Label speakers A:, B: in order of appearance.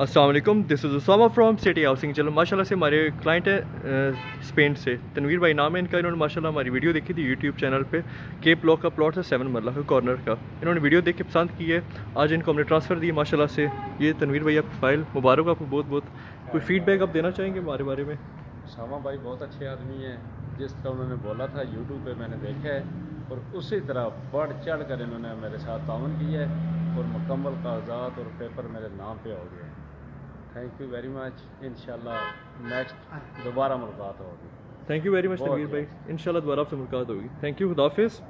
A: Aslam this is Usama from city housing चलो, माशाल्लाह से हमारे क्लाइंट है स्पेन से। तनवीर भाई नाम है इनका, इन्होंने माशाल्लाह हमारी वीडियो देखी थी यूट्यूब चैनल पे। के ब्लॉक का प्लॉट है सेवन मरला का कॉर्नर का। इन्होंने वीडियो देख के पसंद की है। आज इनको हमने ट्रांसफ़र दी माशाल्लाह से। ये तनवीर भाई आपकी फ़ाइल मुबारक आपको बहुत बहुत। कोई फीडबैक आप देना चाहेंगे हमारे बारे में?
B: उसामा भाई बहुत अच्छे आदमी हैं। जिस तरह उन्होंने बोला था यूट्यूब पे मैंने देखा है। और उसी तरह बढ़ चढ़ कर इन्होंने मेरे साथ ताउन किया है। और मुकम्मल कागजात और पेपर मेरे नाम पे हो गए हैं। Thank you very much in next दोबारा मुलाकात होगी।
A: Thank you very much Tanveer भाई। इन दोबारा आपसे मुलाकात होगी। Thank you खुदाफिज़